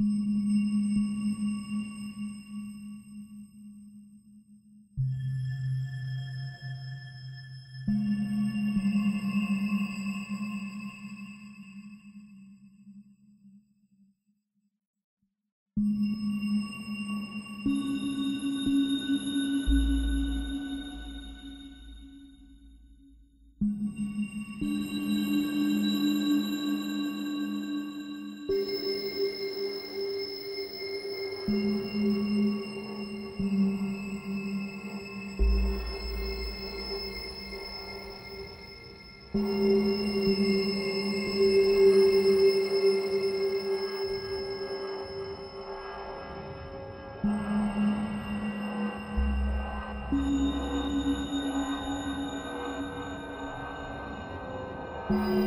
Mm-hmm.